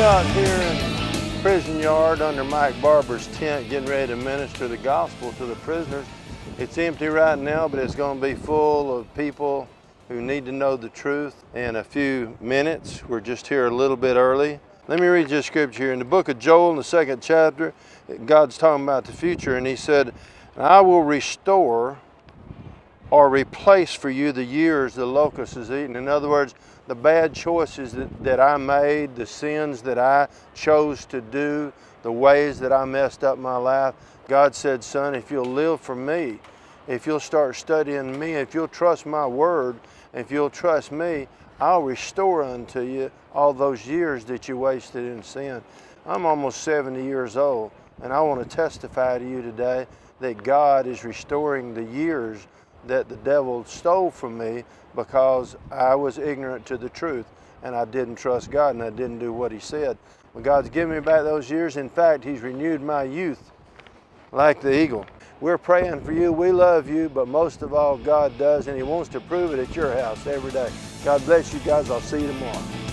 out here in prison yard under Mike Barber's tent getting ready to minister the gospel to the prisoners. It's empty right now, but it's going to be full of people who need to know the truth in a few minutes. We're just here a little bit early. Let me read this scripture here. In the book of Joel, in the second chapter, God's talking about the future, and He said, I will restore or replace for you the years the locust has eaten. In other words, the bad choices that, that I made, the sins that I chose to do, the ways that I messed up my life. God said, Son, if you'll live for me, if you'll start studying me, if you'll trust my word, if you'll trust me, I'll restore unto you all those years that you wasted in sin. I'm almost 70 years old, and I want to testify to you today that God is restoring the years that the devil stole from me because I was ignorant to the truth and I didn't trust God and I didn't do what He said. But God's given me back those years. In fact, He's renewed my youth like the eagle. We're praying for you. We love you, but most of all, God does, and He wants to prove it at your house every day. God bless you guys. I'll see you tomorrow.